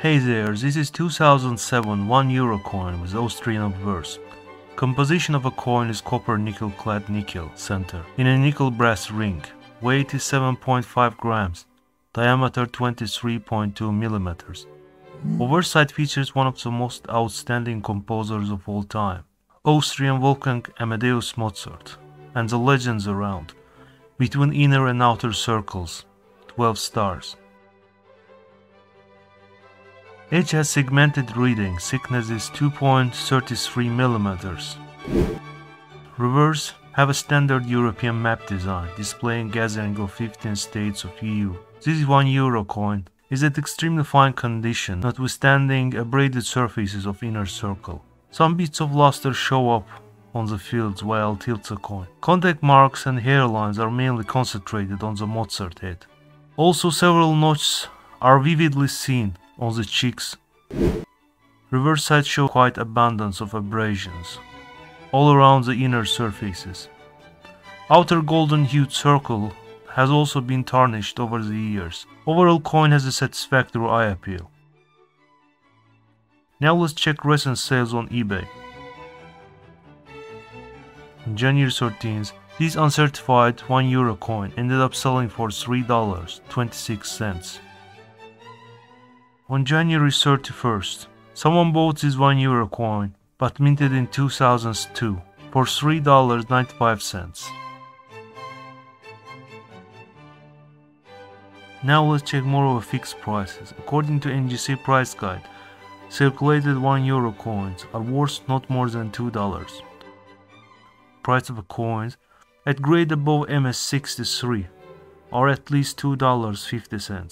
Hey there, this is 2007 1 euro coin with Austrian obverse. Composition of a coin is copper nickel clad nickel center in a nickel brass ring. Weight is 7.5 grams, diameter 23.2 millimeters. Oversight features one of the most outstanding composers of all time, Austrian Wolfgang Amadeus Mozart, and the legends around, between inner and outer circles, 12 stars. Edge has segmented reeding, thickness is 2.33 millimeters. Reverse have a standard European map design, displaying gathering of 15 states of EU. This 1 euro coin is at extremely fine condition, notwithstanding abraded surfaces of inner circle. Some bits of luster show up on the fields while tilts a coin. Contact marks and hairlines are mainly concentrated on the Mozart head. Also several notches are vividly seen on the cheeks. Reverse sides show quite abundance of abrasions all around the inner surfaces. Outer golden hued circle has also been tarnished over the years. Overall coin has a satisfactory eye appeal. Now let's check recent sales on eBay. On January 13th, this uncertified 1 euro coin ended up selling for $3.26. On January 31st, someone bought this 1 euro coin but minted in 2002 for $3.95. Now let's check more of fixed prices. According to NGC price guide, circulated 1 euro coins are worth not more than $2. Price of coins at grade above MS63 are at least $2.50.